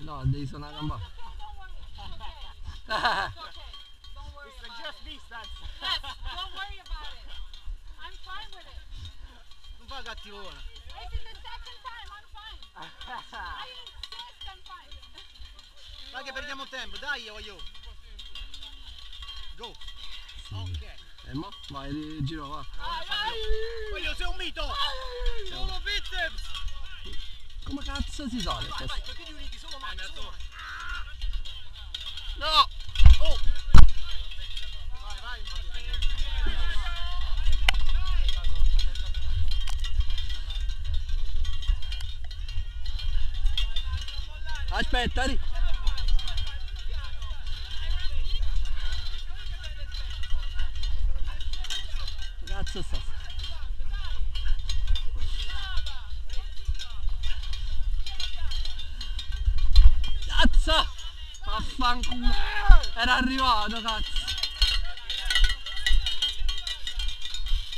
No, devi suonare a gamba. Non fa cattivona. This is the second time. I'm fine. I insist I'm fine. Dai che perdiamo tempo, dai io voglio. Go. Ok. E mo? Vai, giro, va. Voglio sei un mito. Solo biceps. Come cazzo si sale? Vai, vai, No! Oh. Vai, vai. Aspetta, ri- Cazzo sta? Cazzo! Vaffanculo! Era arrivato, cazzo!